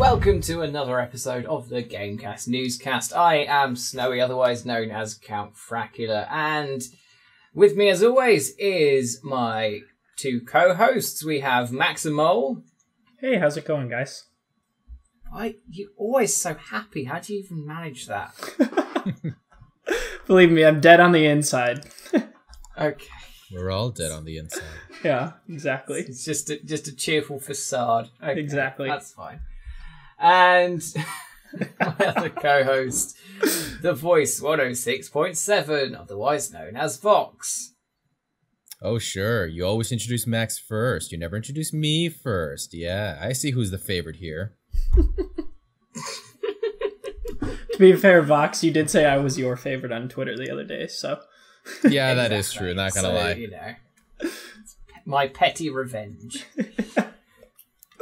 welcome to another episode of the Gamecast Newscast. I am Snowy, otherwise known as Count Fracula, and with me, as always, is my two co-hosts. We have Maximol. Hey, how's it going, guys? Why you're always so happy? How do you even manage that? Believe me, I'm dead on the inside. Okay, We're all dead on the inside. Yeah, exactly. it's just a, just a cheerful facade. Okay, Exactly. that's fine. And my other co-host, the Voice 106.7, otherwise known as Vox. Oh, sure. You always introduce Max first. You never introduce me first. Yeah, I see who's the favorite here. To be fair, Vox, you did say I was your favorite on Twitter the other day, so Yeah, that is Exactly. true. Not gonna So, lie. You know, my petty revenge.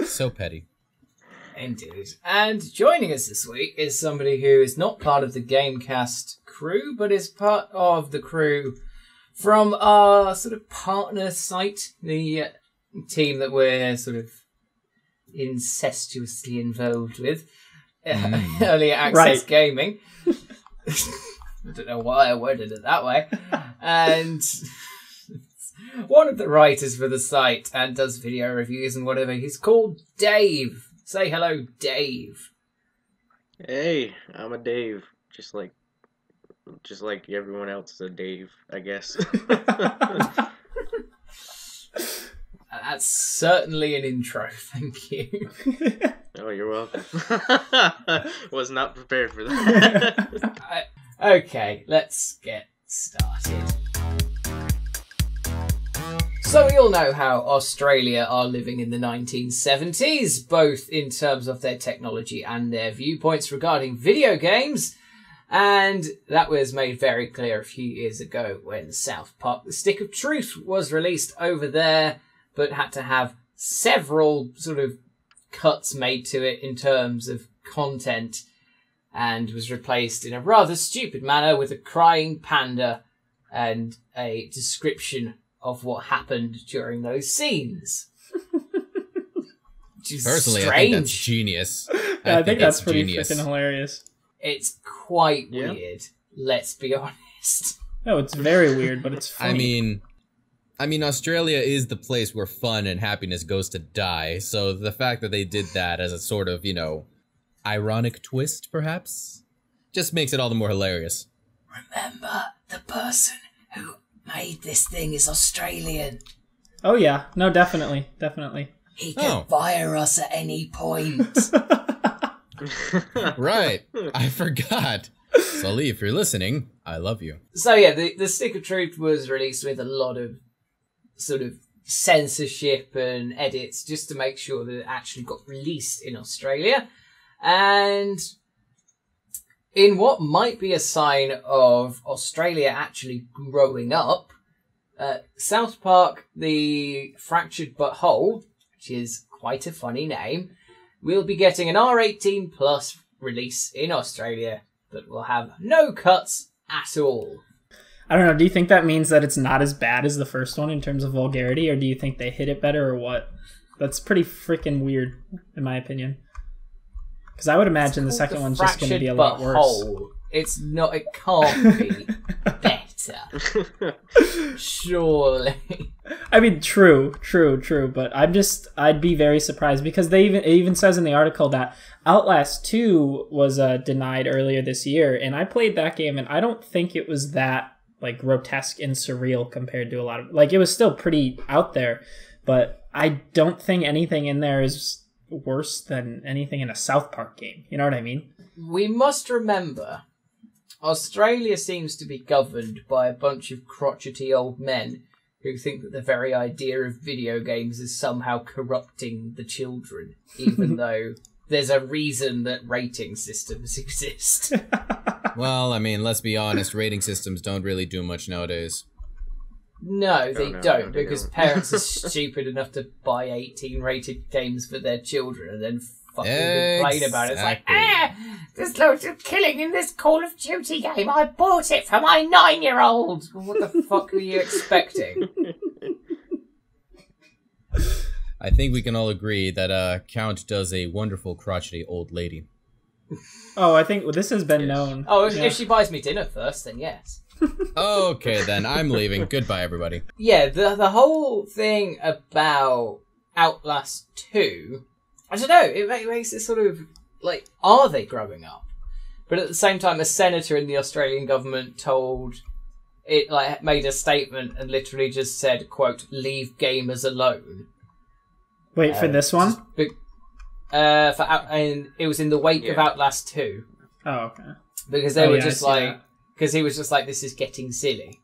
So petty. Indeed. And joining us this week is somebody who is not part of the Gamecast crew, but is part of the crew from our sort of partner site, the uh, team that we're sort of incestuously involved with, Mm. Early Access Right. Gaming. I don't know why I worded it that way. And one of the writers for the site and does video reviews and whatever. He's called Dave. Say hello, Dave. Hey, I'm a Dave, just like, just like everyone else is a Dave, I guess. That's certainly an intro. Thank you. oh, you're welcome. Was not prepared for that. I- okay, let's get started. So we all know how Australia are living in the 1970s, both in terms of their technology and their viewpoints regarding video games. And that was made very clear a few years ago when South Park The Stick of Truth was released over there, but had to have several sort of cuts made to it in terms of content and was replaced in a rather stupid manner with a crying panda and a description of what happened during those scenes. Which is Personally, I strange. think that's genius. I, think, that's it's pretty genius. freaking hilarious. It's quite Yeah. weird, let's be honest. No, it's very weird, but it's funny. I mean, I mean, Australia is the place where fun and happiness goes to die. So the fact that they did that as a sort of, you know, ironic twist, perhaps, just makes it all the more hilarious. Remember, the person who made this thing is Australian. oh yeah, no, definitely, definitely. He can Oh. fire us at any point. Right. I forgot. Sully, if you're listening, I love you. So yeah, the the Stick of Truth was released with a lot of sort of censorship and edits just to make sure that it actually got released in Australia. And in what might be a sign of Australia actually growing up, uh, South Park, the Fractured But Whole, which is quite a funny name, will be getting an R18 plus release in Australia that will have no cuts at all. I don't know. Do you think that means that it's not as bad as the first one in terms of vulgarity, or do you think they hit it better, or what? That's pretty freaking weird, in my opinion. Because I would imagine the second the one's just going to be a lot worse. whole. It's not. It can't be better. Surely. I mean, true, true, true. But I'm just, I'd be very surprised because they even it even says in the article that Outlast Two was uh, denied earlier this year, and I played that game, and I don't think it was that like grotesque and surreal compared to a lot of like it was still pretty out there, but I don't think anything in there is worse than anything in a South Park game. You know what I mean? We must remember, Australia seems to be governed by a bunch of crotchety old men who think that the very idea of video games is somehow corrupting the children, even though there's a reason that rating systems exist. Well, I mean, let's be honest, rating systems don't really do much nowadays. No, they no, don't, no, they because don't. parents are stupid enough to buy 18 rated games for their children and then fucking complain about it. It's like, Exactly. ah, there's loads of killing in this Call of Duty game. I bought it for my nine year old. What the fuck were you expecting? I think we can all agree that uh, Count does a wonderful crotchety old lady. Oh, I think this has been Yes. known. Oh, if, Yeah. if she buys me dinner first, then yes. Okay, then I'm leaving. Goodbye, everybody. Yeah, the the whole thing about Outlast Two, I don't know. It ma- makes it sort of like, are they growing up? But at the same time, a senator in the Australian government told it like made a statement and literally just said, "quote Leave gamers alone." Wait for Um, this one. just uh, for out, and it was in the wake of Yeah. Outlast Two Oh, okay. because they Oh, were yeah, just like, that. Because he was just like, "This is getting silly."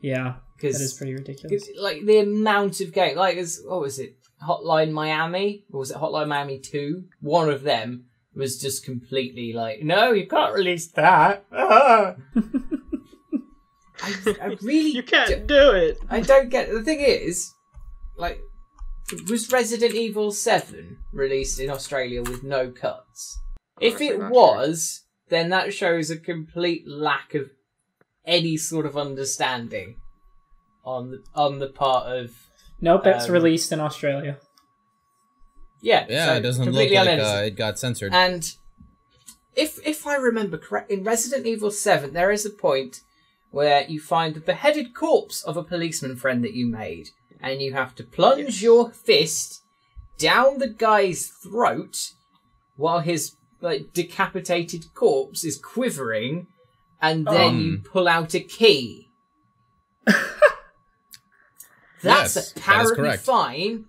Yeah, that is Because pretty ridiculous. Like the amount of game, like it's what was it, Hotline Miami, or was it Hotline Miami Two? One of them was just completely like, no, you can't release that. Ah. I, I really, you can't do it. I don't get. The thing is, like, was Resident Evil Seven released in Australia with no cuts? If it not was, then that shows a complete lack of any sort of understanding on the, on the part of Nope, it's um, released in Australia. yeah. Yeah, so it doesn't look like uh, it got censored. And if if I remember correct, in Resident Evil Seven, there is a point where you find the beheaded corpse of a policeman friend that you made, and you have to plunge Yes. your fist down the guy's throat while his like decapitated corpse is quivering, and then Um. you pull out a key. That's Yes, apparently correct. fine,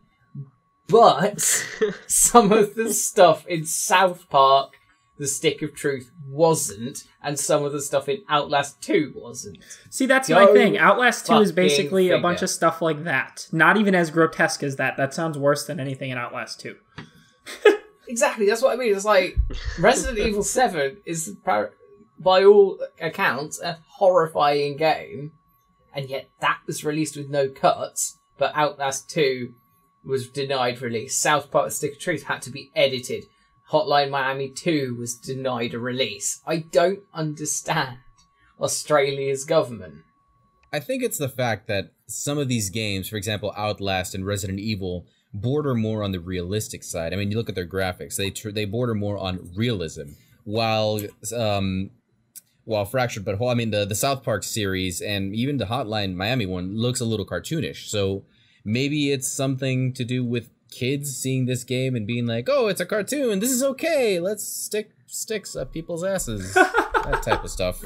but some of the stuff in South Park, The Stick of Truth, wasn't, and some of the stuff in Outlast 2 wasn't. See, that's Go my thing. Outlast 2 is fucking basically a bunch of stuff like that. Not even as grotesque as that. That sounds worse than anything in Outlast 2. Exactly, that's what I mean. It's like Resident Evil 7 is, by all accounts, a horrifying game, and yet that was released with no cuts, but Outlast 2 was denied release. South Park The Stick of Truth had to be edited. Hotline Miami 2 was denied a release. I don't understand Australia's government. I think it's the fact that some of these games, for example, Outlast and Resident Evil, border more on the realistic side. I mean, you look at their graphics; they tr- they border more on realism, while um, while Fractured But Whole. I mean, the the South Park series and even the Hotline Miami one looks a little cartoonish. So maybe it's something to do with kids seeing this game and being like, "Oh, it's a cartoon. This is okay. Let's stick sticks up people's asses." that type of stuff.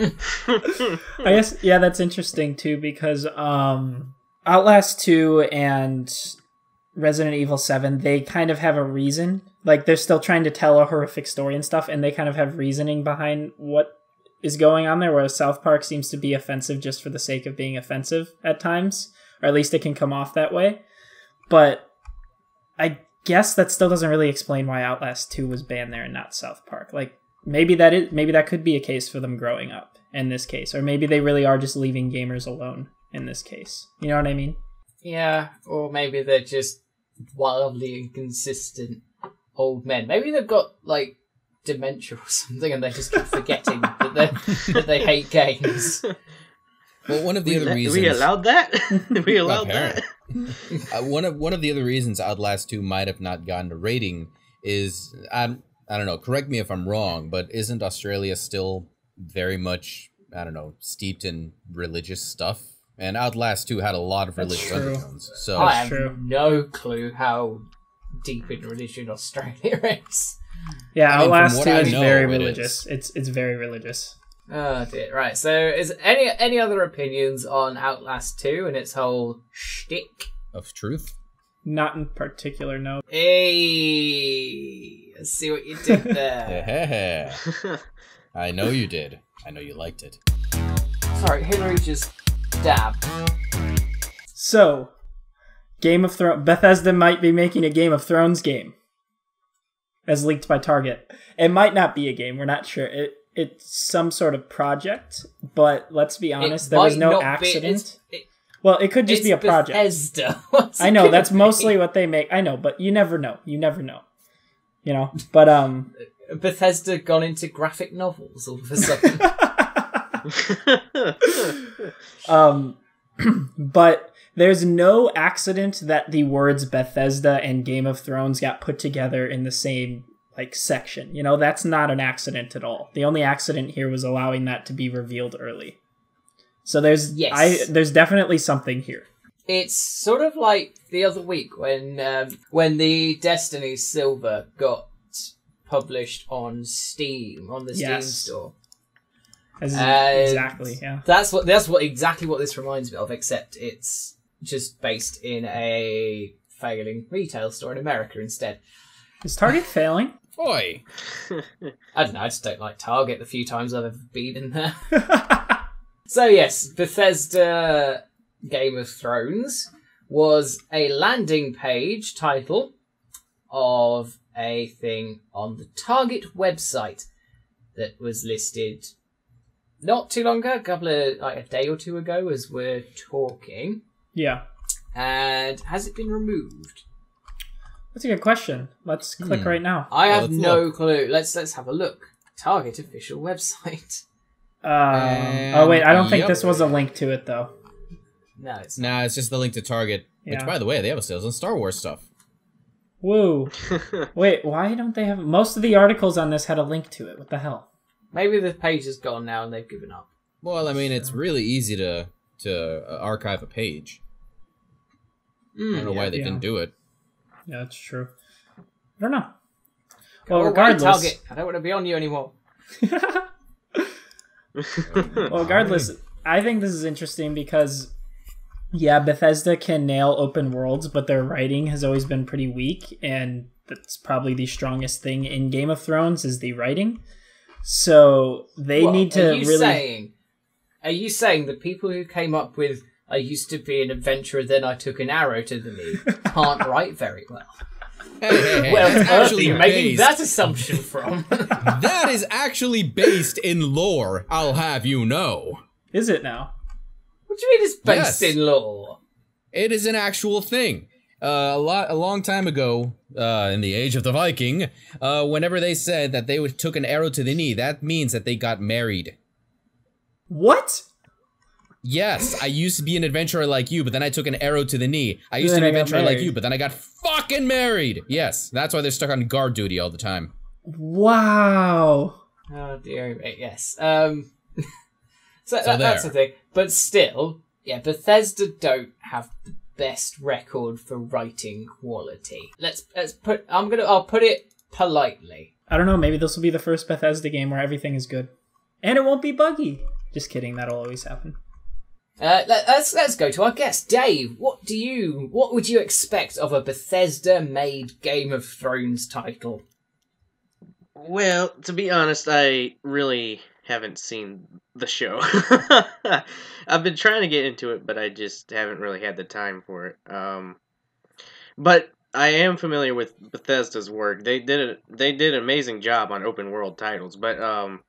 I guess yeah, that's interesting too because um Outlast 2 and Resident Evil 7, they kind of have a reason. Like they're still trying to tell a horrific story and stuff and they kind of have reasoning behind what is going on there whereas South Park seems to be offensive just for the sake of being offensive at times, or at least it can come off that way. But I guess that still doesn't really explain why Outlast 2 was banned there and not South Park. Like maybe that is maybe that could be a case for them growing up in this case or maybe they really are just leaving gamers alone in this case you know what i mean Yeah, or maybe they're just wildly inconsistent old men. Maybe they've got like dementia or something, and they just keep forgetting that they that they hate games. Well, one of the we, other let- reasons we allowed that? we allowed that? Uh, one of one of the other reasons Outlast 2 might have not gotten a rating is I, I don't know, correct me if I'm wrong, but isn't Australia still very much I don't know, steeped in religious stuff? And Outlast 2 had a lot of religious true. undertones. So I have true. no clue how deep in religion Australia is. yeah I mean, outlast what 2 is know, very religious it's it's very religious Oh dear. Right. So, is any any other opinions on Outlast Two and its whole shtick? of truth. not in particular no Hey, let's see what you did there. I know you did. I know you liked it. Sorry, Hillary just dabbed. so game of thrones bethesda might be making a game of thrones game as leaked by target it might not be a game we're not sure it it's some sort of project but let's be honest It there was no accident it- well it could just be a project Bethesda. I know that's be? mostly what they make. I know, but you never know. You never know. You know, but um, Bethesda gone into graphic novels all of a sudden. um, but there's no accident that the words Bethesda and Game of Thrones got put together in the same like section. You know, that's not an accident at all. The only accident here was allowing that to be revealed early. So there's Yes. I there's definitely something here. It's sort of like the other week when um, when the Destiny Silver got published on Steam on the Steam Yes. store. As- And exactly, yeah. That's what that's what exactly what this reminds me of, except it's just based in a failing retail store in America instead. Is Target failing? Oi! I don't know, I just don't like Target the few times I've ever been in there. So yes, Bethesda Game of Thrones was a landing page title of a thing on the Target website that was listed not too long ago, a couple of like a day or two ago as we're talking. yeah. And has it been removed? That's a good question. Let's click Hmm. right now. I Well, have let's no look. clue. Let's let's have a look. Target official website. Um, oh wait, I don't think yep. this was a link to it though. No, it's Nah, it's just the link to Target. Which, by the way, they have a sales on Star Wars stuff. Woo. Wait, why don't they have most of the articles on this had a link to it? What the hell? Maybe the page is gone now and they've given up. Well, I mean, it's really easy to to uh, archive a page. I don't know why they Yeah. didn't do it. Yeah, that's true. I don't know. Go Well, away, regardless, Target. I don't want to be on you anymore. well, regardless, I think this is interesting because, yeah, Bethesda can nail open worlds, but their writing has always been pretty weak, and that's probably the strongest thing in Game of Thrones is the writing. So they What, need to Are you really. saying? Are you saying the people who came up with "I used to be an adventurer, then I took an arrow to the knee" can't write very well? Are actually making based. that assumption from? that is actually based in lore. I'll have you know. Is it now? what do you mean it's based Yes. in lore? It is an actual thing. Uh, a lot, a long time ago, uh, in the age of the Viking, uh, whenever they said that they would took an arrow to the knee, that means that they got married. What? Yes, I used to be an adventurer like you, but then I took an arrow to the knee. I used Then to be an adventurer like you, but then I got fucking married. Yes, that's why they're stuck on guard duty all the time. Wow. Oh dear me, yes. Um, so, So that, that's the thing. But still, yeah, Bethesda don't have the best record for writing quality. Let's let's put. I'm gonna. I'll put it politely. I don't know. Maybe this will be the first Bethesda game where everything is good, and it won't be buggy. Just kidding. That'll always happen. Uh, let, let's let's go to our guest, Dave. What do you? What would you expect of a Bethesda-made Game of Thrones title? Well, to be honest, I really haven't seen the show. I've been trying to get into it, but I just haven't really had the time for it. Um, but I am familiar with Bethesda's work. They did a, they did an amazing job on open world titles, but um,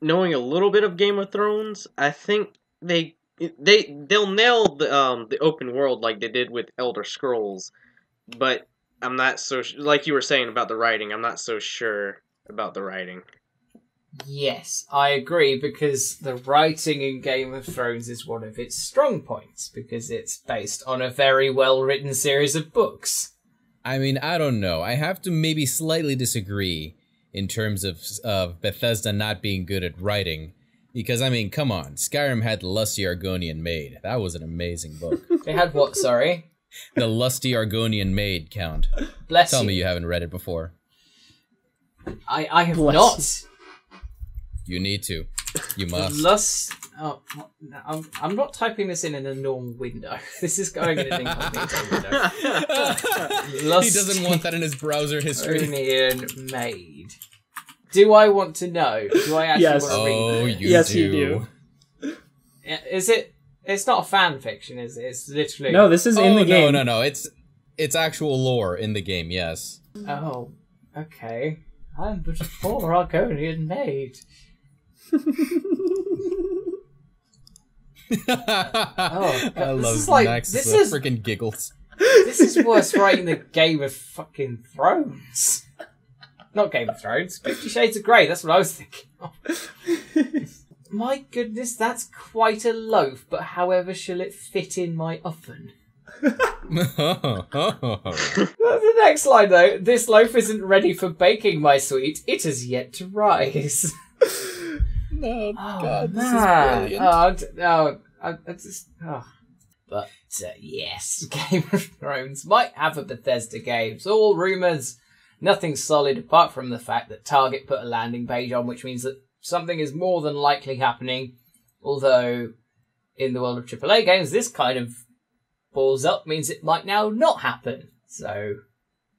knowing a little bit of Game of Thrones, I think they they they'll nail the um the open world like they did with Elder Scrolls, but I'm not so like you were saying about the writing. I'm not so sure about the writing. Yes, I agree because the writing in Game of Thrones is one of its strong points because it's based on a very well written series of books. I mean, I don't know. I have to maybe slightly disagree in terms of of Bethesda not being good at writing. Because I mean, come on, Skyrim had Lusty Argonian Maid. That was an amazing book. They had what, sorry? the Lusty Argonian Maid count. Bless Tell you. me you haven't read it before. I, I have Bless not. You need to. You must. Lust. Oh, I'm, I'm not typing this in in a normal window. This is going in an incognito window. Lust he doesn't want that in his browser history. Argonian maid. Do I want to know? Do I actually Yes. want to Oh, read you this? Yes, do. you do. Is it? It's not a fan fiction, is it? It's literally. No, this is Oh, in the game. no, no, no. It's it's actual lore in the game. Yes. Oh, okay. I'm but a poor Argonian maid. Oh, I this love is like- Max. this is- freaking giggles. This is worse writing the Game of fucking Thrones. Not Game of Thrones. Fifty Shades of Grey. That's what I was thinking. of. My goodness, that's quite a loaf, but however shall it fit in my oven? the next line, though. This loaf isn't ready for baking, my sweet. It has yet to rise. no, Oh, God, this is man. brilliant. Oh, d- oh, I, I just. Oh. But uh, yes, Game of Thrones might have a Bethesda games. All rumours. Nothing solid apart from the fact that Target put a landing page on, which means that something is more than likely happening. Although, in the world of AAA games, this kind of balls up means it might now not happen. So,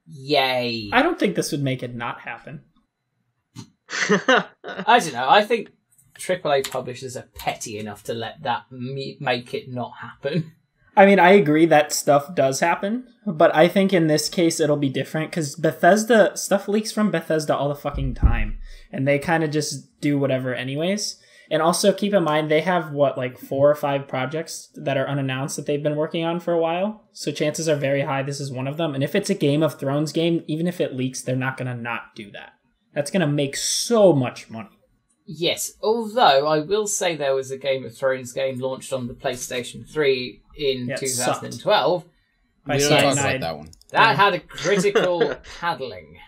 yay. I don't think this would make it not happen. I don't know. I think AAA publishers are petty enough to let that me- make it not happen. I mean, I agree that stuff does happen, but I think in this case it'll be different because Bethesda stuff leaks from Bethesda all the fucking time, and they kind of just do whatever anyways. And also keep in mind they have what like four or five projects that are unannounced that they've been working on for a while. So chances are very high this is one of them. And if it's a Game of Thrones game, even if it leaks, they're not gonna not do that. That's gonna make so much money. Yes, although I will say there was a Game of Thrones game launched on the PlayStation 3 in Yeah, it sucked. 2012 By we talk about that one. that Yeah. had a critical paddling.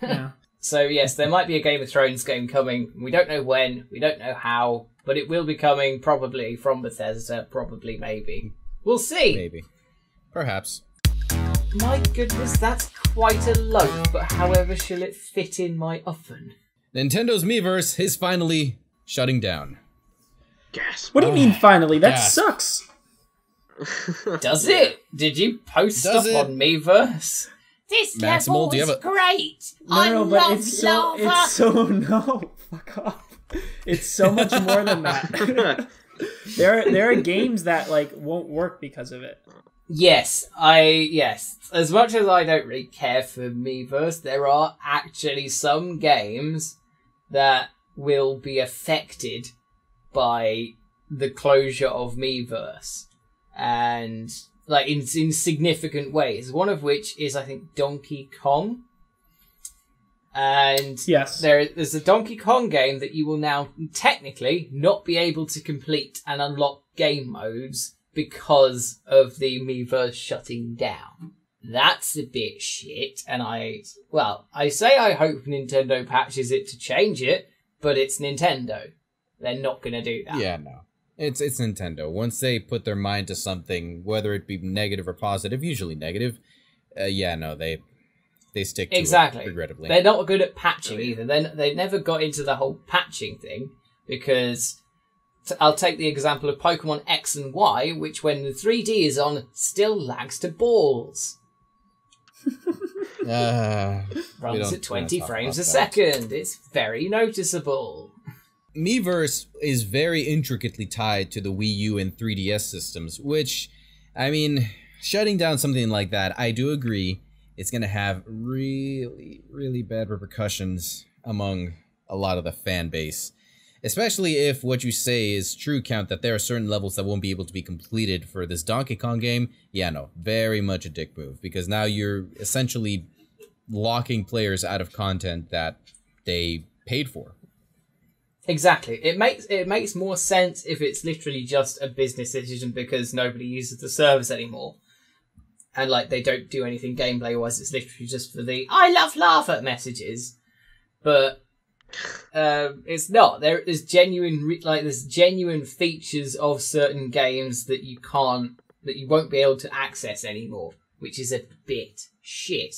Yeah. So yes, there might be a Game of Thrones game coming. We don't know when, we don't know how, but it will be coming probably from Bethesda, probably maybe. We'll see. Maybe, perhaps. My goodness, that's quite a loaf, but however shall it fit in my oven? Nintendo's Miiverse is finally shutting down. Gasp. What do you mean finally? That Gasp. sucks. Does it? Did you post Does stuff it? on Miiverse? This Maximal, level do you is have a- great. No, I no, but love it's so lava. it's so no, fuck off. It's so much more than that. there are there are games that like won't work because of it. Yes, I yes. As much as I don't really care for Miiverse, there are actually some games that will be affected by the closure of Miiverse, and like in in significant ways. One of which is I think Donkey Kong, and Yes. there, there's a Donkey Kong game that you will now technically not be able to complete and unlock game modes because of the Miiverse shutting down. That's a bit shit, and I, well, I say I hope Nintendo patches it to change it, but it's Nintendo. They're not gonna do that. Yeah, no. It's it's Nintendo. Once they put their mind to something, whether it be negative or positive, usually negative, uh, yeah, no, they they stick to Exactly. it, regrettably. They're not good at patching either. They they never got into the whole patching thing because t- I'll take the example of Pokemon X and Y, which when the 3D is on still lags to balls. Uh, Runs at 20 frames a second. It's very noticeable. Miiverse is very intricately tied to the Wii U and 3DS systems, which, I mean, shutting down something like that, I do agree, it's going to have really, really bad repercussions among a lot of the fan base. Especially if what you say is true, Count, that there are certain levels that won't be able to be completed for this Donkey Kong game. Yeah, no, very much a dick move, because now you're essentially locking players out of content that they paid for. Exactly. It makes it makes more sense if it's literally just a business decision because nobody uses the service anymore. And like they don't do anything gameplay wise, it's literally just for the I love lava messages. But um, it's not. There is genuine re- like there's genuine features of certain games that you can't that you won't be able to access anymore, which is a bit shit.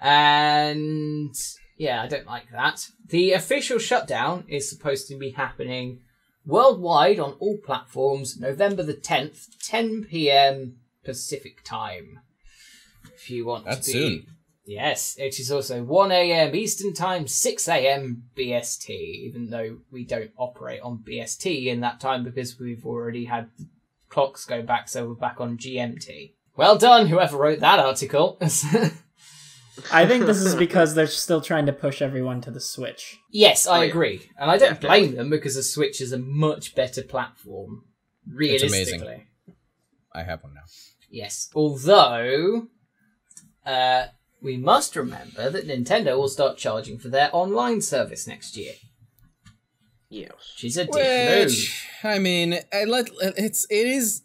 And yeah, I don't like that. The official shutdown is supposed to be happening worldwide on all platforms November the 10th, 10 p.m. Pacific time. If you want That's to be. soon. Yes, it is also 1 a.m. Eastern Time, 6 a.m. BST, even though we don't operate on BST in that time because we've already had clocks go back, so we're back on GMT. Well done, whoever wrote that article. I think this is because they're still trying to push everyone to the Switch. yes, I Oh, yeah. agree. And I don't Definitely. blame them because the Switch is a much better platform. Realistically. amazing. I have one now. Yes. Although, uh, we must remember that Nintendo will start charging for their online service next year. Yes. She's a dick move. Which I mean, I let it's it is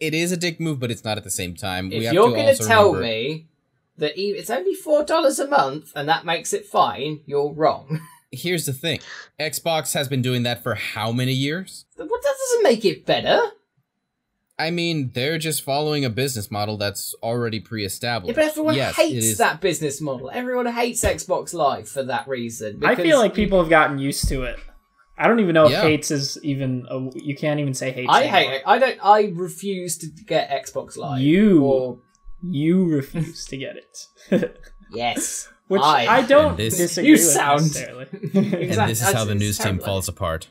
it is a dick move, but it's not at the same time. If have you're to going to tell remember- me that e- it's only four dollars a month and that makes it fine, you're wrong. here's the thing: Xbox has been doing that for how many years? What that doesn't make it better. I mean, they're just following a business model that's already pre-established. Yeah, but everyone yes, hates that business model. Everyone hates Xbox Live for that reason. I feel like people have gotten used to it. I don't even know if Yeah. hates is even. A, you can't even say hates. I anymore. hate it. I don't. I refuse to get Xbox Live. You. Or You refuse to get it, yes. which I- I, don't And this- disagree You with sound- necessarily. and this is how the news it's team falls apart.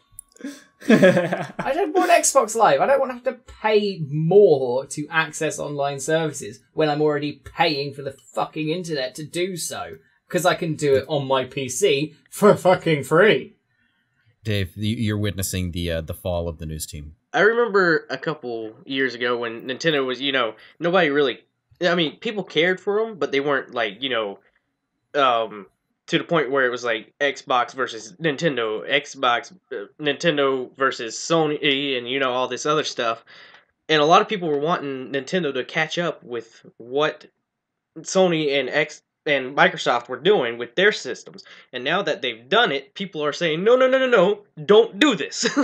I don't want Xbox Live. I don't want to have to pay more to access online services when I'm already paying for the fucking internet to do so. Because I can do it on my PC for fucking free. Dave, you- you're witnessing the uh, the fall of the news team. I remember a couple years ago when Nintendo was, you know, nobody really. I mean, people cared for them, but they weren't like, you know, um, to the point where it was like Xbox versus Nintendo, Xbox, uh, Nintendo versus Sony, and you know all this other stuff. And a lot of people were wanting Nintendo to catch up with what Sony and X and Microsoft were doing with their systems. And now that they've done it, people are saying, no, no, no, no, no, don't do this.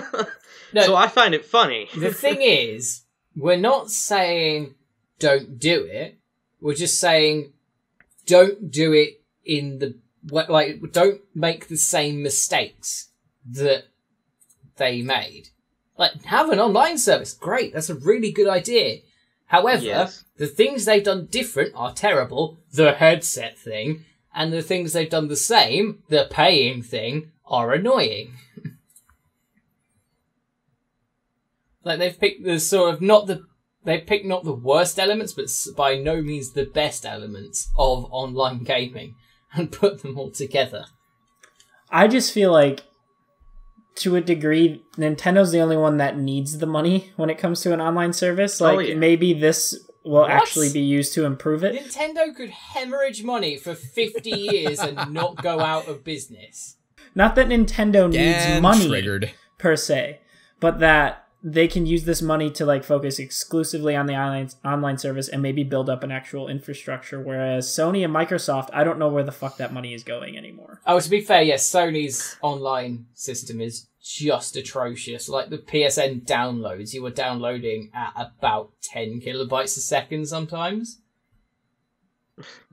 No, so I find it funny. the thing is, we're not saying don't do it. We're just saying don't do it in the wa- like don't make the same mistakes that they made. Like have an online service, great. That's a really good idea. However, Yes. the things they've done different are terrible. The headset thing and the things they've done the same, the paying thing, are annoying. Like they've picked the sort of not the they picked not the worst elements, but by no means the best elements of online gaming and put them all together. I just feel like, to a degree, Nintendo's the only one that needs the money when it comes to an online service. Oh, Like yeah. maybe this will What? actually be used to improve it. Nintendo could hemorrhage money for 50 years and not go out of business. Not that Nintendo needs And money triggered. per se, but that they can use this money to like focus exclusively on the online online service and maybe build up an actual infrastructure. Whereas Sony and Microsoft, I don't know where the fuck that money is going anymore. Oh, to be fair, yes, Sony's online system is just atrocious. Like the PSN downloads, you were downloading at about 10 kilobytes a second sometimes.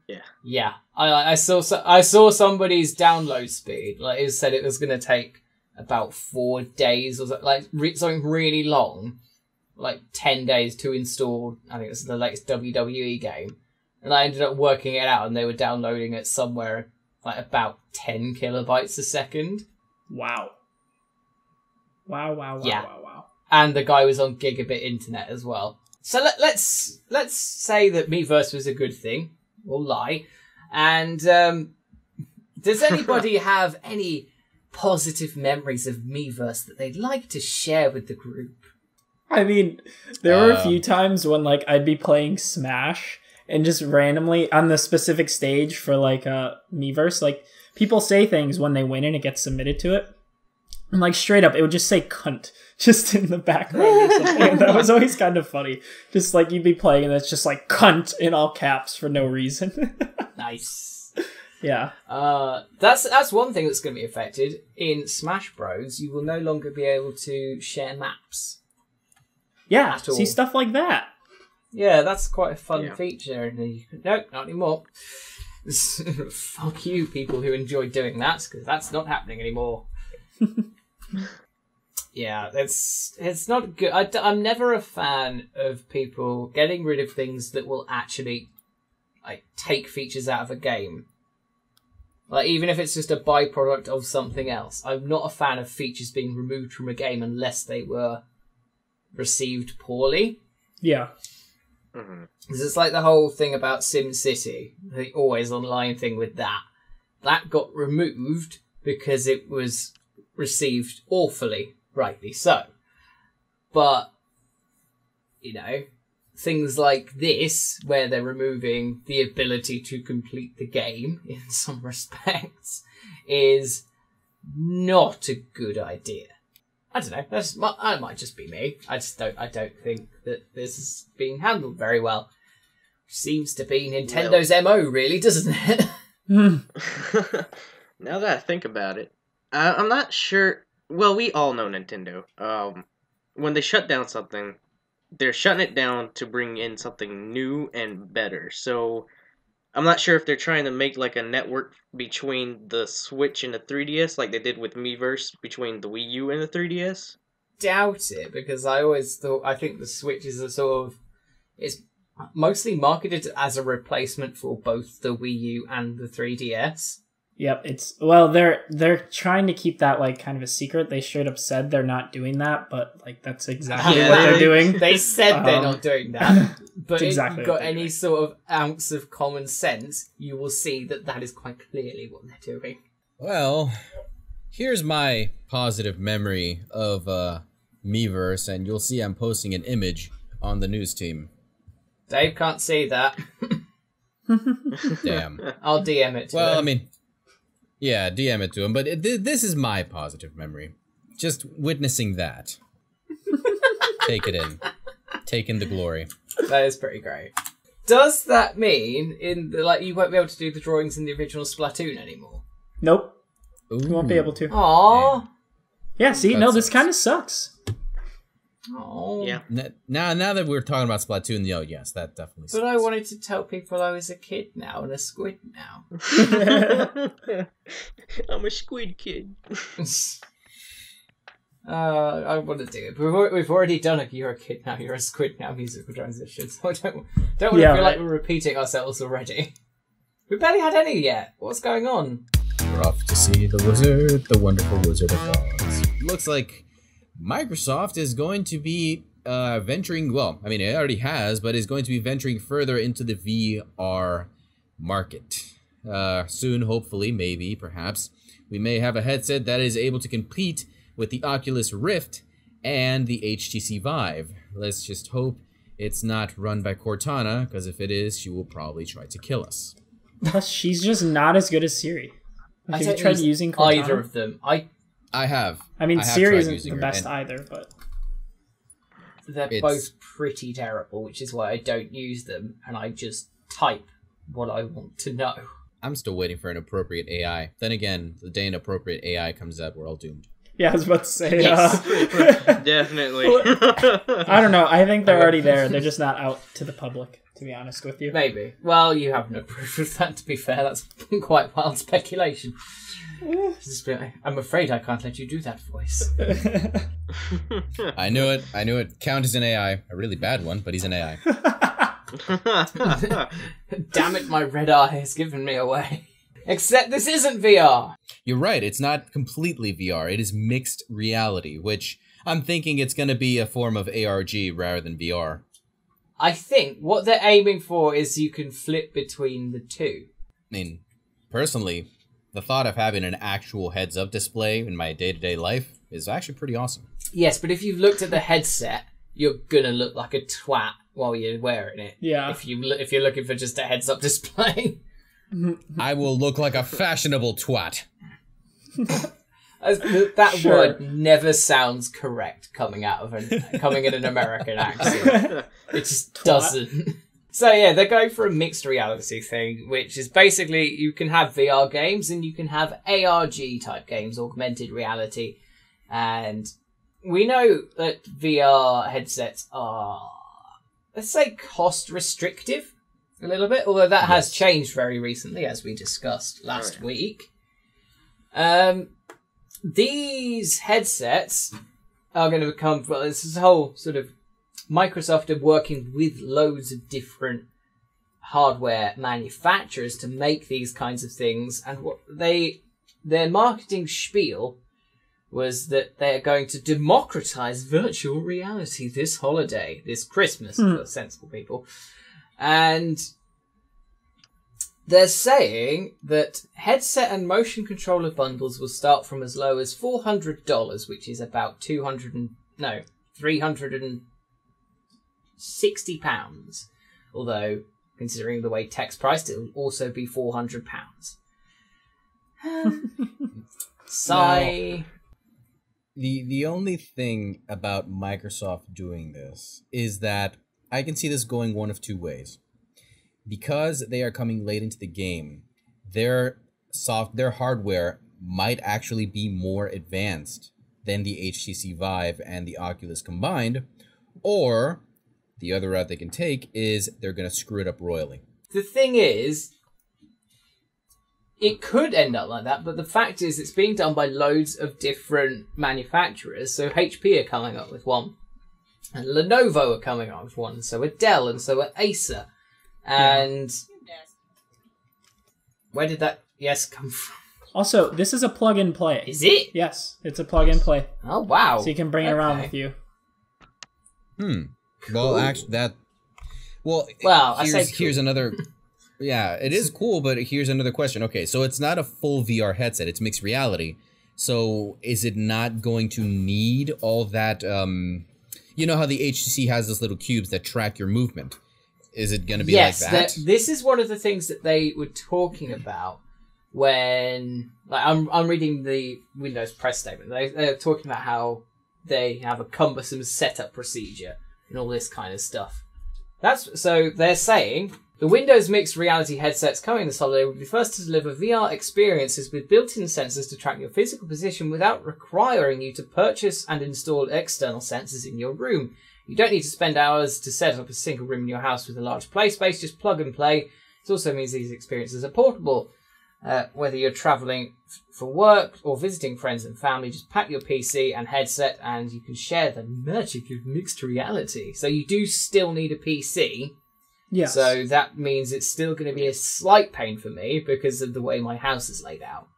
Yeah. Yeah, I I saw so- I saw somebody's download speed. Like it said, it was going to take about four days or so, like re- something really long, like ten days to install. I think it was the latest WWE game, and I ended up working it out, and they were downloading it somewhere like about ten kilobytes a second, Wow. Wow, wow, wow, Yeah. wow, wow. and the guy was on gigabit internet as well. So let, let's let's say that Miiverse was a good thing, or lie, and um, does anybody have any positive memories of Miiverse that they'd like to share with the group? I mean, there were a few times when like I'd be playing Smash and just randomly on the specific stage for like uh Miiverse, like people say things when they win and it gets submitted to it. And like straight up, it would just say cunt just in the background or something. that was always kind of funny. Just like you'd be playing and it's just like cunt in all caps for no reason. Nice. Yeah. Uh, that's that's one thing that's going to be affected in Smash Bros. You will no longer be able to share maps. Yeah. At all. See stuff like that. Yeah, that's quite a fun Yeah. feature. And you- No, not anymore. Fuck you, people who enjoy doing that, because that's not happening anymore. yeah, it's it's not good. I, am never a fan of people getting rid of things that will actually like take features out of a game. Like even if it's just a byproduct of something else, I'm not a fan of features being removed from a game unless they were received poorly. Yeah. Mhm. Because it's like the whole thing about SimCity, the always online thing with that. That got removed because it was received awfully, rightly so. But, you know, things like this, where they're removing the ability to complete the game in some respects, is not a good idea. I don't know. That's that might just be me. I just don't. I don't think that this is being handled very well. Seems to be Nintendo's mo, really, doesn't it? Now that I think about it, I, I'm not sure. Well, we all know Nintendo. Um, when they shut down something, they're shutting it down to bring in something new and better. So, I'm not sure if they're trying to make like a network between the Switch and the 3DS, like they did with Miiverse between the Wii U and the 3DS. Doubt it because I always thought I think the Switch is a sort of it's mostly marketed as a replacement for both the Wii U and the 3DS. Yep, it's well they're they're trying to keep that like kind of a secret. They straight up said they're not doing that, but like that's exactly Yeah, what they- they're doing. They said they're Um, not doing that, but exactly if you've what got any doing. sort of ounce of common sense, you will see that that is quite clearly what they're doing. Well, here's my positive memory of uh, Miiverse, and you'll see I'm posting an image on the news team. Dave can't see that. Damn. I'll DM it to well, him. I mean, yeah, DM it to him, but it, th- this is my positive memory. Just witnessing that. Take it in. Take in the glory. That is pretty great. Does that mean in the, like you won't be able to do the drawings in the original Splatoon anymore? Nope, you won't be able to. Aww. Yeah, see, That no, this sucks. kind of sucks. Aww. Yeah. Now, now that we're talking about Splatoon, yo, yes, that definitely. But I wanted to tell people I was a kid now and a squid now. I'm a squid kid. uh, I want to do it. We've, we've already done a "You're a kid now, you're a squid now" musical transition, so I don't don't want to Yeah, feel like we're repeating ourselves already. We barely had any yet. What's going on? We're off to see the wizard, the wonderful Wizard of Oz. Looks like Microsoft is going to be uh, venturing, well, I mean, it already has, but is going to be venturing further into the VR market. Uh, soon, hopefully, maybe, perhaps, we may have a headset that is able to compete with the Oculus Rift and the HTC Vive. Let's just hope it's not run by Cortana, because if it is, she will probably try to kill us. She's just not as good as Siri. I you tried using Cortana? either of them. I I have. I mean, I have Siri isn't the best and- either, but they're It's- both pretty terrible, which is why I don't use them, and I just type what I want to know. I'm still waiting for an appropriate AI. Then again, the day an appropriate AI comes out, we're all doomed. yeah, I was about to say. Yes. Uh, Definitely. I don't know. I think they're already there. They're just not out to the public. To be honest with you. Maybe. Well, you have no proof of that. To be fair, that's quite wild speculation. Eh. Just be like, I'm afraid I can't let you do that voice. I knew it. I knew it. Count is an AI, a really bad one, but he's an AI. Damn it, my red eye has given me away. Except this isn't VR. You're right. It's not completely VR. It is mixed reality, which I'm thinking it's going to be a form of ARG rather than VR. I think what they're aiming for is you can flip between the two. I mean, personally, the thought of having an actual heads-up display in my day-to-day life is actually pretty awesome. Yes, but if you've looked at the headset, you're gonna look like a twat while you're wearing it. Yeah. If you if you're looking for just a heads-up display. I will look like a fashionable twat. As- that Sure. word never sounds correct coming out of an coming in an American accent. It just Twat. doesn't. So yeah, they're going for a mixed reality thing, which is basically you can have VR games and you can have ARG type games, augmented reality, and we know that VR headsets are, let's say, cost restrictive a little bit, although that has changed very recently, as we discussed last Right. week. Um, these headsets are going to become well, this is a whole sort of Microsoft are working with loads of different hardware manufacturers to make these kinds of things, and what they their marketing spiel was that they're going to democratize virtual reality this holiday, this Christmas, Hmm. for sensible people, and they're saying that headset and motion controller bundles will start from as low as four hundred dollars, which is about two hundred and no three hundred and sixty pounds. Although, considering the way tech's priced, it will also be four hundred pounds. Um, Sigh. the the only thing about Microsoft doing this is that I can see this going one of two ways. Because they are coming late into the game, their soft their hardware might actually be more advanced than the HTC Vive and the Oculus combined, or the other route they can take is they're going to screw it up royally. The thing is, it could end up like that, but the fact is, it's being done by loads of different manufacturers. So HP are coming up with one, and Lenovo are coming up with one. So are Dell, and so are Acer. And where did that yes come from? Also, this is a plug and play. Is it? Yes, it's a plug and play, Oh wow! so you can bring it around with you. Hmm. Well, actually, that. Well, Well, I here's, say cool. here's another. Yeah, it is cool, but here's another question. Okay, so it's not a full VR headset; it's mixed reality. So is it not going to need all that? Um, you know how the HTC has those little cubes that track your movement. Is it going to be yes, like that? that- this is one of the things that they were talking about when like I'm I'm reading the Windows press statement. They they're talking about how they have a cumbersome setup procedure and all this kind of stuff. That's so they're saying the Windows mixed reality headsets coming this holiday will be first to deliver VR experiences with built-in sensors to track your physical position without requiring you to purchase and install external sensors in your room. You don't need to spend hours to set up a single room in your house with a large play space, just plug and play. It also means these experiences are portable. Uh, whether you're traveling f- for work or visiting friends and family, just pack your PC and headset and you can share the magic of mixed reality. So you do still need a PC. Yes. So that means it's still going to be a slight pain for me because of the way my house is laid out.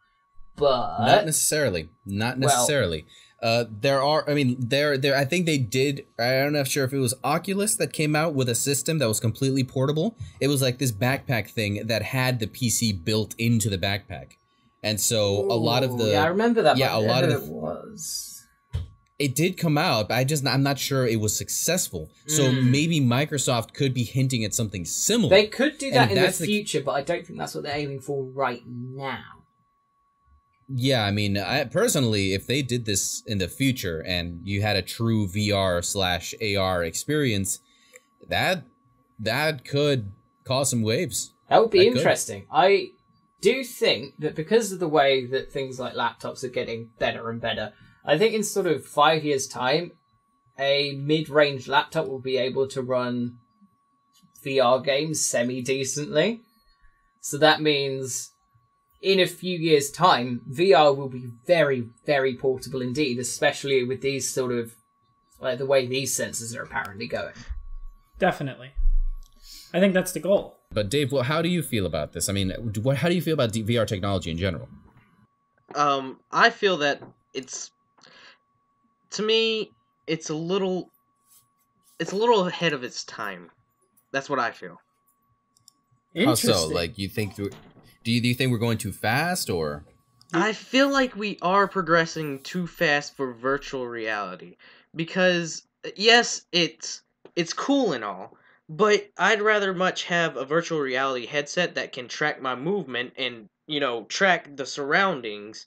But Not necessarily. Not Well- necessarily. Uh, there are. I mean, there. There. I think they did. I'm not know sure if it was Oculus that came out with a system that was completely portable. It was like this backpack thing that had the PC built into the backpack, and so a lot of the. yeah, I remember that. yeah, a lot of the- it was. it did come out, but I just I'm not sure it was successful. So Mm. maybe Microsoft could be hinting at something similar. They could do that And in the that's the- future, but I don't think that's what they're aiming for right now. Yeah, I mean, I personally, if they did this in the future and you had a true VR slash AR experience, that that could cause some waves. That would be That could. interesting. I do think that because of the way that things like laptops are getting better and better, I think in sort of five years' time, a mid-range laptop will be able to run VR games semi decently. So that means in a few years' time, VR will be very, very portable indeed, especially with these sort of like the way these sensors are apparently going. Definitely. I think that's the goal. But Dave, well, how do you feel about this? I mean, what how do you feel about D- VR technology in general? Um, I feel that it's to me, it's a little, it's a little ahead of its time. That's what I feel. How Interesting. so? Like, you think through? Do you do you think we're going too fast, or I feel like we are progressing too fast for virtual reality because yes, it's it's cool and all, but I'd rather much have a virtual reality headset that can track my movement and you know track the surroundings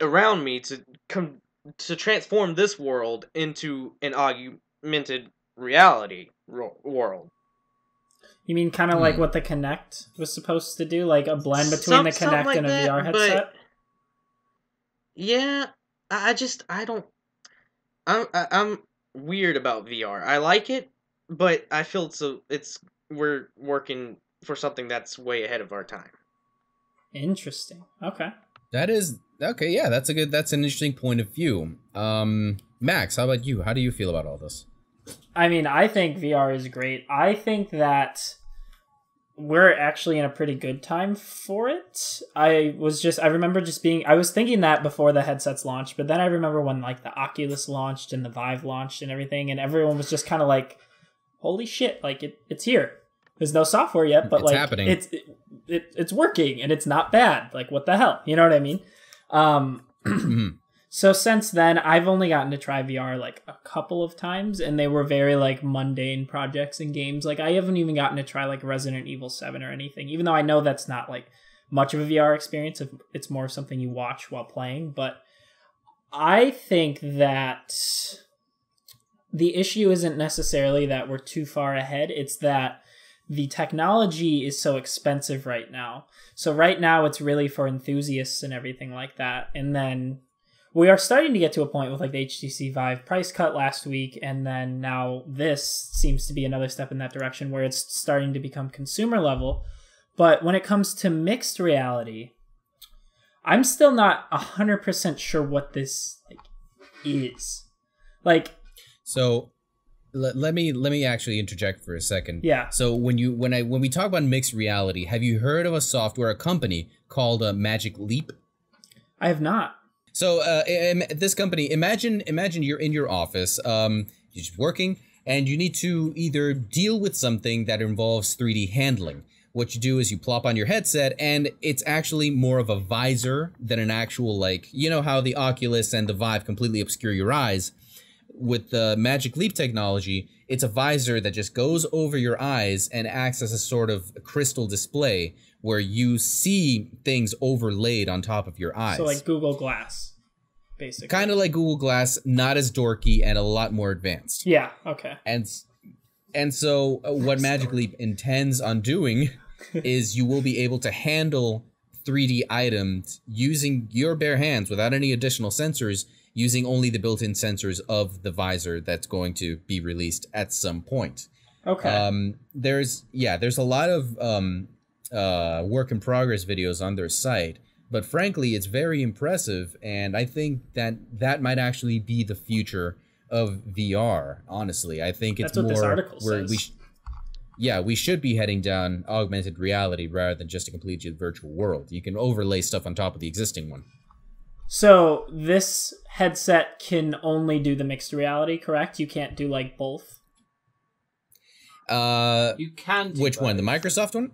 around me to come to transform this world into an augmented reality ro- world. You mean kind of like Hmm. what the Kinect was supposed to do, like a blend between Some- the something Kinect like and a that, VR but- headset? Yeah, I I just I don't. I'm I'm weird about VR. I like it, but I feel it's a, it's we're working for something that's way ahead of our time. Interesting. Okay. that is okay? Yeah, that's a good. That's an interesting point of view. Um, Max, how about you? How do you feel about all this? I mean, I think VR is great. I think that we're actually in a pretty good time for it. I was just I remember just being I was thinking that before the headsets launched, but then I remember when like the Oculus launched and the Vive launched and everything and everyone was just kind of like holy shit, like it, it's here. There's no software yet, but It's like happening. it's it, it, it's working and it's not bad. Like what the hell? You know what I mean? Um Mhm. So since then, I've only gotten to try VR like a couple of times, and they were very like mundane projects and games. Like I haven't even gotten to try like Resident Evil Seven or anything, even though I know that's not like much of a VR experience. If it's more something you watch while playing, but I think that the issue isn't necessarily that we're too far ahead, it's that the technology is so expensive right now. So right now it's really for enthusiasts and everything like that. And then we are starting to get to a point with like the HTC Vive price cut last week and then now this seems to be another step in that direction where it's starting to become consumer level. But when it comes to mixed reality, I'm still not 100% sure what this like is. Like So let, let me let me actually interject for a second. Yeah. So when you when I when we talk about mixed reality, have you heard of a software, a company called uh, Magic Leap? I have not. So uh, this company, imagine imagine you're in your office, um, you're just working, and you need to either deal with something that involves 3D handling. What you do is you plop on your headset, and it's actually more of a visor than an actual like you know how the Oculus and the Vive completely obscure your eyes. With the Magic Leap technology, it's a visor that just goes over your eyes and acts as a sort of crystal display where you see things overlaid on top of your eyes So like Google Glass, basically. kind of like Google Glass, not as dorky and a lot more advanced. Yeah. Okay. And and so uh, what Magic Leap intends on doing is you will be able to handle 3D items using your bare hands without any additional sensors, using only the built-in sensors of the visor that's going to be released at some point. Okay. Um, there's yeah, there's a lot of um, uh, work in progress videos on their site, but frankly, it's very impressive, and I think that that might actually be the future of VR. Honestly, I think it's That's what more this article where we. Sh- yeah, we should be heading down augmented reality rather than just a completely virtual world. You can overlay stuff on top of the existing one. so this headset can only do the mixed reality, correct? You can't do like both. Uh, You can. Do which one? The. Microsoft one?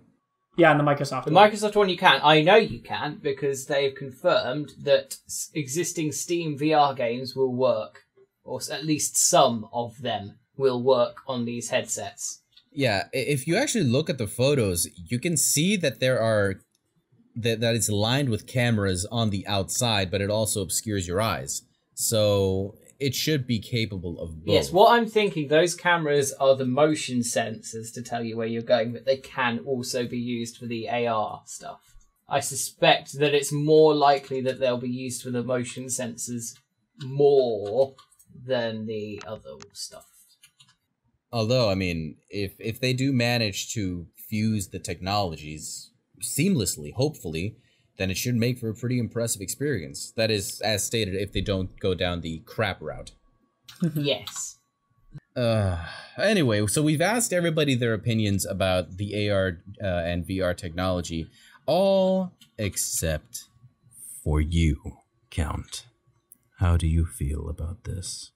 Yeah, and the Microsoft. The one. Microsoft one you can. I know you can because they've confirmed that s- existing Steam VR games will work, or s- at least some of them will work on these headsets. Yeah, i- if you actually look at the photos, you can see that there are that that it's lined with cameras on the outside, but it also obscures your eyes. So it should be capable of both. Yes, what I'm thinking, those cameras are the motion sensors to tell you where you're going, but they can also be used for the AR stuff. I suspect that it's more likely that they'll be used for the motion sensors more than the other stuff. Although, I mean, if if they do manage to fuse the technologies seamlessly, hopefully, then it should make for a pretty impressive experience. That is, as stated, if they don't go down the crap route. yes. Uh, anyway, so we've asked everybody their opinions about the AR uh, and VR technology, all except for you, Count. How do you feel about this?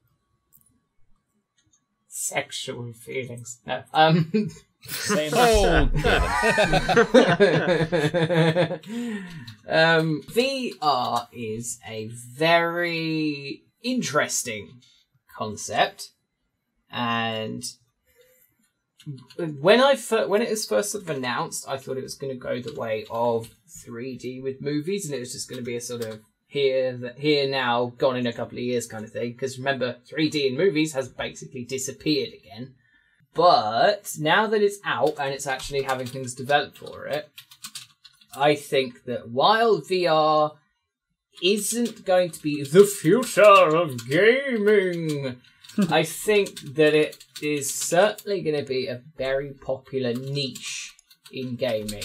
Sexual feelings. No. Um. Same. Oh, um, VR is a very interesting concept, and when I fir- when it was first sort of announced, I thought it was going to go the way of 3D with movies, and it was just going to be a sort of here, th- here now, gone in a couple of years kind of thing. Because remember, 3D in movies has basically disappeared again. But now that it's out and it's actually having things developed for it, I think that while VR isn't going to be the future of gaming, I think that it is certainly going to be a very popular niche in gaming.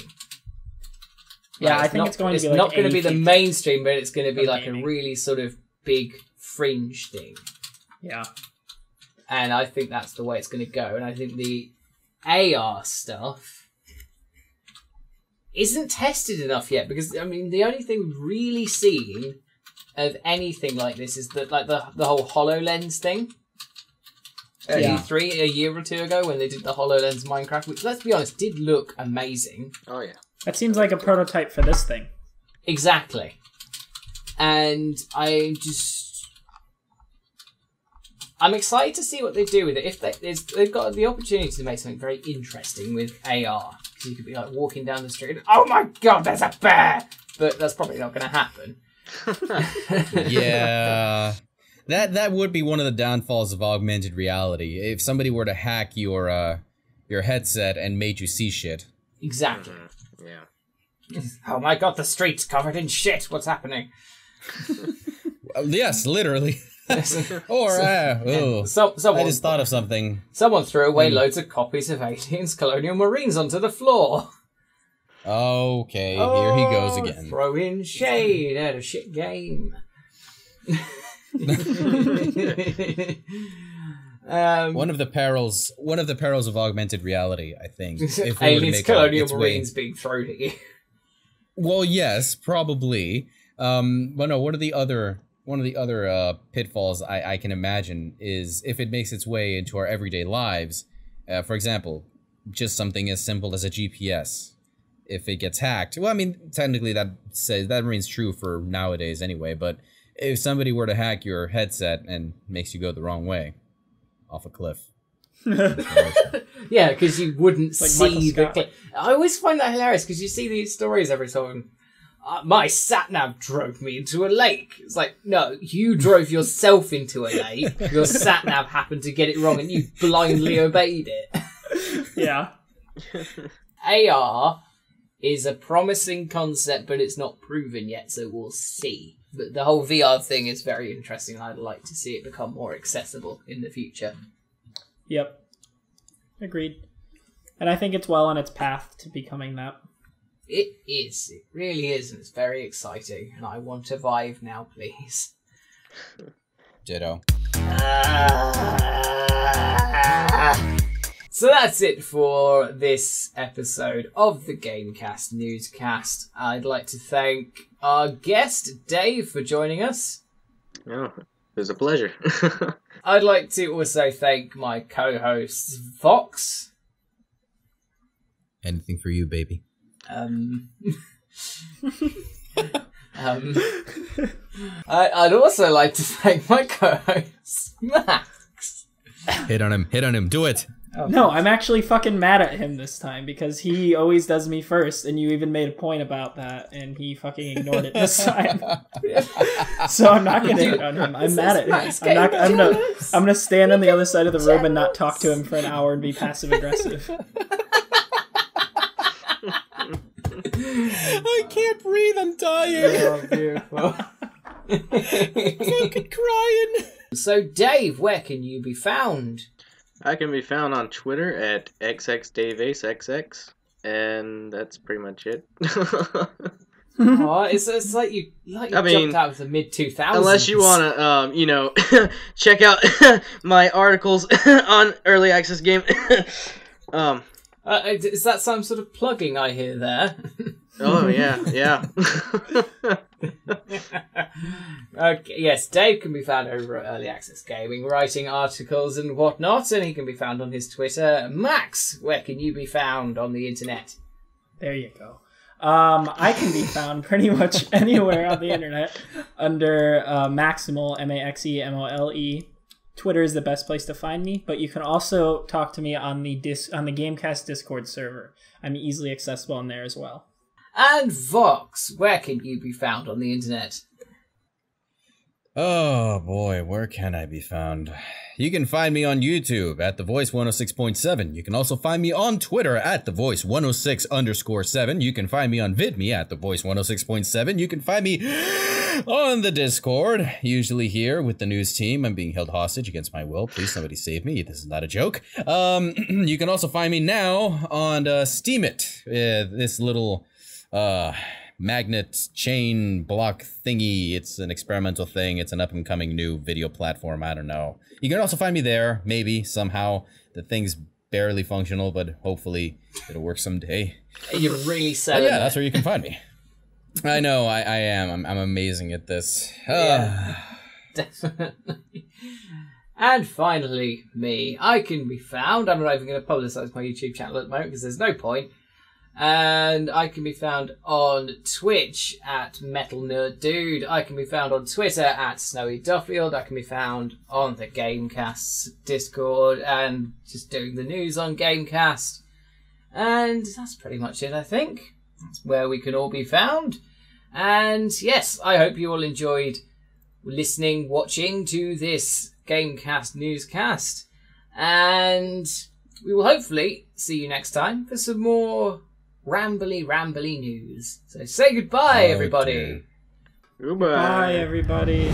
Yeah, Like, I think not- it's going to it's be like not going to be the mainstream, but it's going to be like gaming. a really sort of big fringe thing Yeah. And I think that's the way it's going to go. And I think the AR stuff isn't tested enough yet because I mean the only thing we've really seen of anything like this is that like the the whole Hololens thing. At Yeah. E3 a year or two ago when they did the Hololens Minecraft, which let's be honest did look amazing. oh yeah. That seems like a prototype for this thing. Exactly. And I just I'm excited to see what they do with it. If they, there's, they've got the opportunity to make something very interesting with AR, because you could be like walking down the street, and, oh my god, there's a bear! But that's probably not going to happen. yeah. That that would be one of the downfalls of augmented reality. If somebody were to hack your uh your headset and made you see shit. Exactly. yeah. Oh my god, the street's covered in shit. What's happening? Yes, literally. or uh, oh, so, I someone, just thought of something. someone threw away Hmm. loads of copies of Aliens Colonial Marines onto the floor. Okay, here he goes Oh, again. Throwing shade at a shit game. um, One of the perils, one of the perils of augmented reality, I think. if it Aliens make a- Colonial its way- Marines being thrown at you. Well, yes, probably. Um, but no, what are the other one of the other uh, pitfalls I, I can imagine is if it makes its way into our everyday lives. Uh, for example, just something as simple as a GPS. If it gets hacked, well, I mean, technically that says that remains true for nowadays anyway. But if somebody were to hack your headset and makes you go the wrong way, off a cliff. Yeah, because you wouldn't Like see the. Scott. Cl- I always find that hilarious because you see these stories every time. Uh, my sat nav drove me into a lake. It's like, no, you drove yourself into a lake. Your sat nav happened to get it wrong, and you blindly obeyed it. yeah. AR is a promising concept, but it's not proven yet, so we'll see. But the whole VR thing is very interesting, and I'd like to see it become more accessible in the future. Yep. Agreed. And I think it's well on its path to becoming that. It is. It really is, and it's very exciting. And I want a Vive now, please. Ditto. So that's it for this episode of the Gamecast newscast. I'd like to thank our guest, Dave, for joining us. Oh, it was a pleasure. I'd like to also thank my co hosts, Vox. Anything for you, baby. Um, um, I, I'd also like to thank my co host, Max. Hit on him. Hit on him. Do it. No, I'm actually fucking mad at him this time because he always does me first, and you even made a point about that, and he fucking ignored it this time. so I'm not gonna hit on him. I'm mad at him. I'm not. I'm gonna. I'm gonna stand on the other side of the room and not talk to him for an hour and be passive aggressive. I can't breathe. I'm dying. Oh, beautiful. fucking crying. so, Dave, where can you be found? I can be found on Twitter at xxdaveaceXX, and that's pretty much it. Oh, it's, it's like you like you I mean, jumped out of the mid 2000s. Unless you want to, um, you know, check out my articles on early access game. um, Uh, is that some sort of plugging I hear there? oh yeah, yeah. okay, yes, Dave can be found over at Early Access Gaming, writing articles and whatnot, and he can be found on his Twitter. Max, where can you be found on the internet? There you go. Um, I can be found pretty much anywhere on the internet under uh, Maximal M A X E M O L E. Twitter is the best place to find me, but you can also talk to me on the dis- on the Gamecast Discord server. I'm easily accessible on there as well. And Vox, where can you be found on the internet? Oh boy, where can I be found? You can find me on YouTube at The Voice 106.7. You can also find me on Twitter at The Voice 106 underscore 7. You can find me on VidMe at The Voice 106.7. You can find me on the Discord, usually here with the news team. I'm being held hostage against my will. Please, somebody save me. This is not a joke. Um, you can also find me now on uh, Steemit, uh, this little uh magnet chain block thingy. It's an experimental thing. It's an up and coming new video platform. I don't know. You can also find me there, maybe somehow. The thing's barely functional, but hopefully it'll work someday. You're really sad. Oh, yeah, that's where you can find me. I know, I, I am. I'm, I'm amazing at this. Yeah. Definitely. And finally, me. I can be found. I'm not even going to publicize my YouTube channel at the moment because there's no point. And I can be found on Twitch at Metal Nerd Dude. I can be found on Twitter at Snowy Duffield. I can be found on the Gamecast Discord and just doing the news on Gamecast. And that's pretty much it, I think. That's where we can all be found. And yes, I hope you all enjoyed listening, watching to this Gamecast newscast. And we will hopefully see you next time for some more rambly, rambly news. So say goodbye, oh, everybody. Goodbye. Bye, everybody.